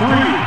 three.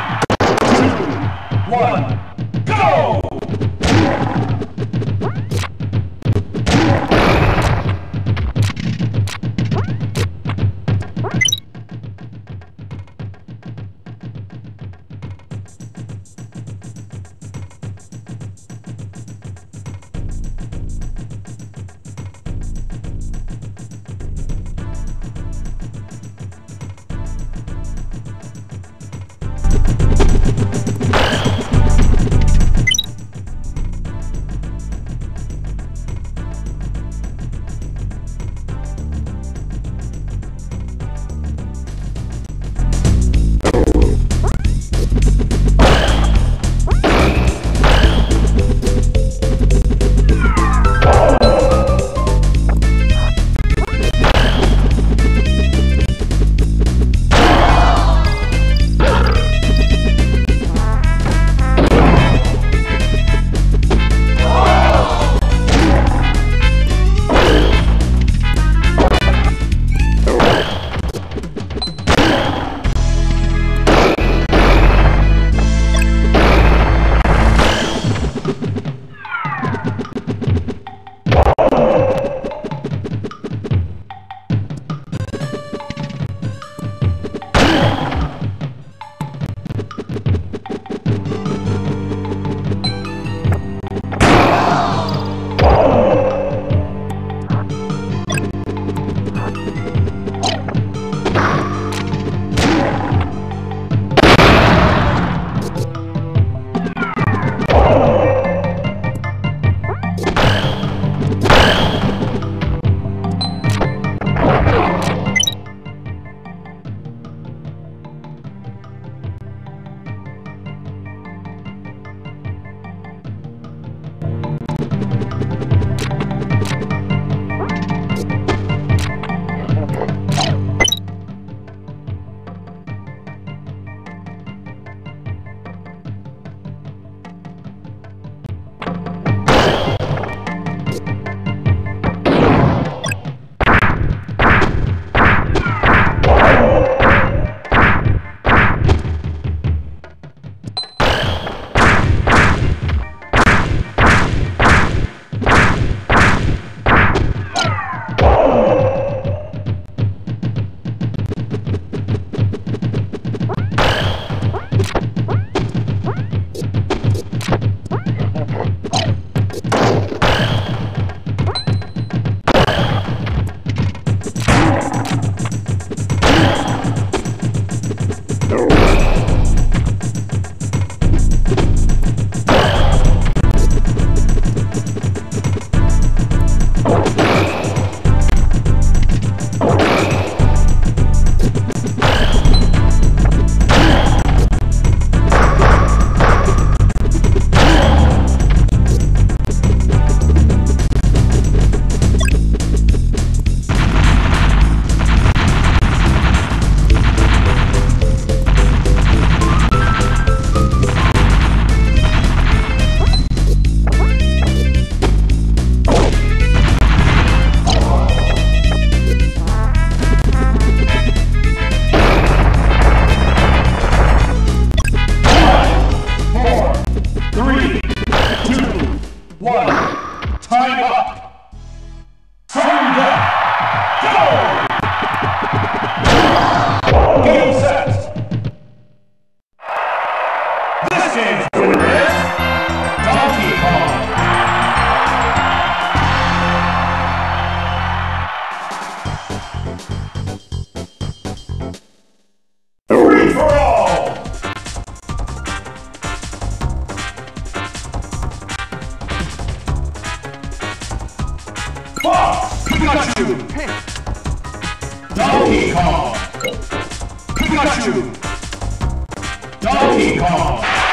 Donkey Kong!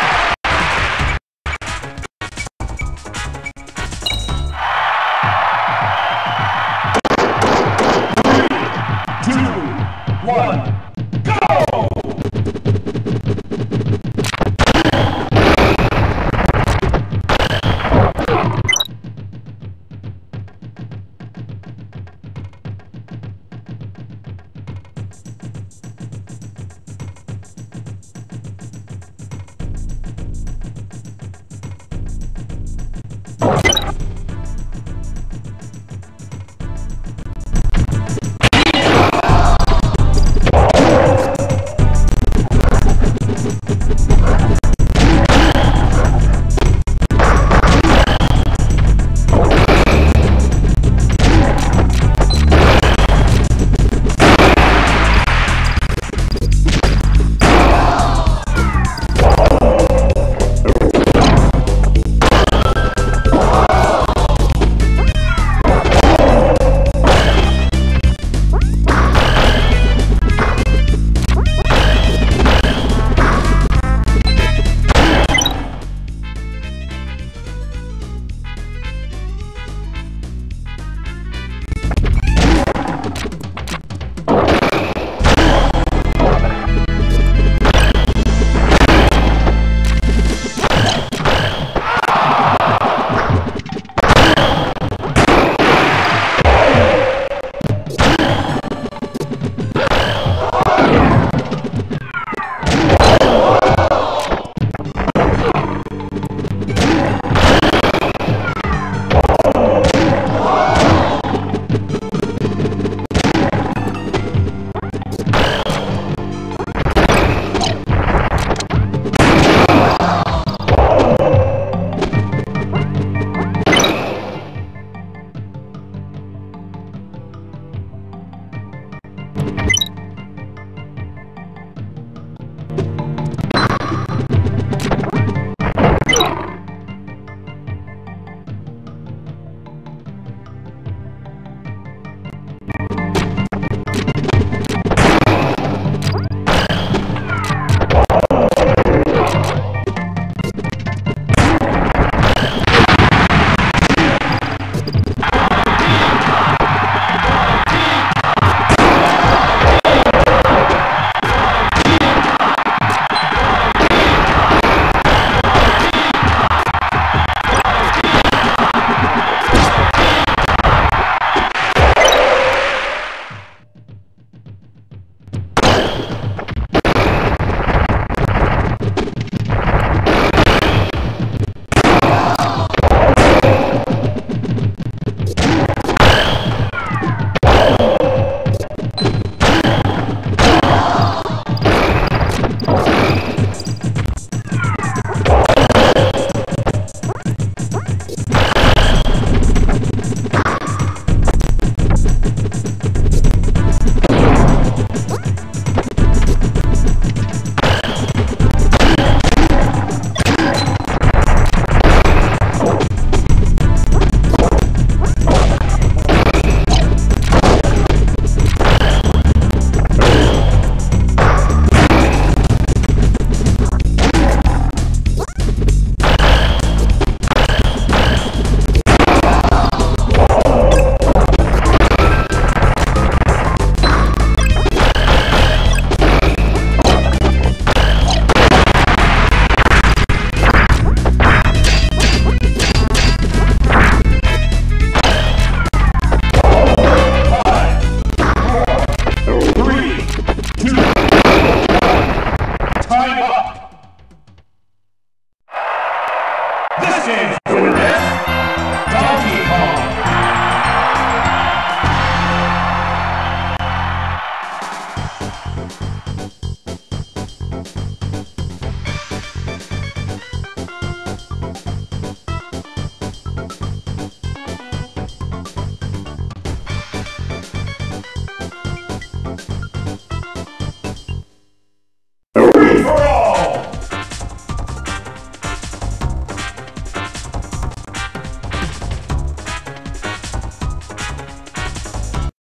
This